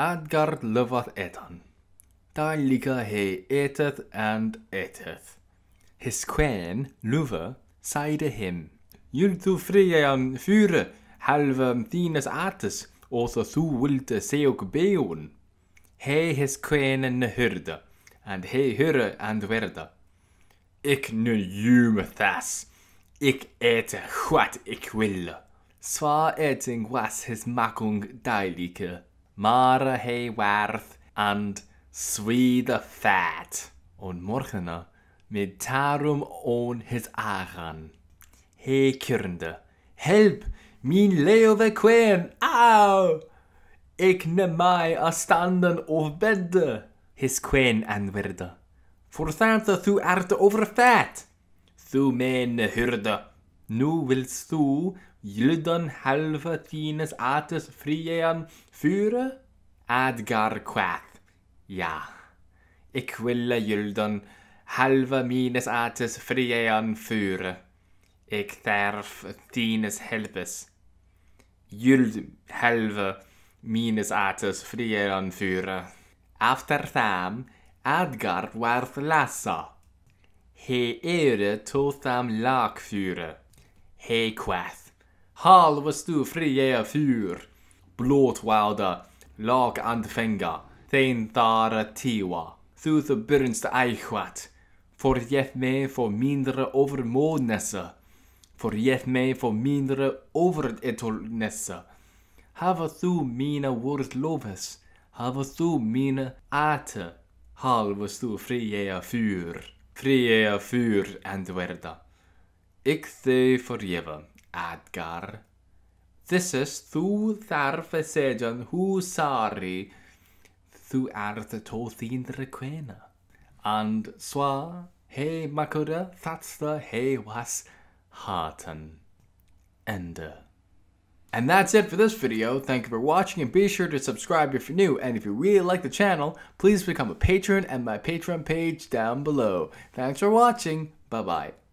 Adgard lyfodd edan. Dalika he eteth and eteth. His queen, Luva, saide him. Jultu frian fyre, halva dines ates, åsa thu wilte seok beon. He his queen en hyrde, and he hyrre and verda. Ik nu jume thas. Ik ete wat ik will. Swa eting was his makung dailike. Mara hei werth and swydda fat. Und morgen mit tarum on his aran. He kürnde. Help! Min leo queen! Au! Ik ne mai a standen of bedde. His queen anwirde. Forthante thu arte over fat. Thu men hurde. Nu wilst thu Gildan halva tines artes friean fyre adgar quath. Ja, equilla gildan halva mines artes friean fyre. Ich darf tines helpes. Gild halva mines artes friean fyre. After tham, adgar warth lassa. He ere to tham lac fyre. He quath. Halva stufria fyr. Blåtvalda. Lag anfänga. Täntara tiwa. Thutha byrnst äichvat. Forget mig för mindre övermodnäsa. Forget mig för mindre överetolnäsa. Hava thu mina vårdlovas. Hava thu mina äta. Halva stufria fyr. Fria fyr andvärda. Ik thei förgeva. Adgar. This is thu tharf esejan hu sari thu art to thindre quena. And swa he makura thatsta he was harten. Ende. And that's it for this video. Thank you for watching and be sure to subscribe if you're new. And if you really like the channel, please become a patron at my Patreon page down below. Thanks for watching. Bye bye.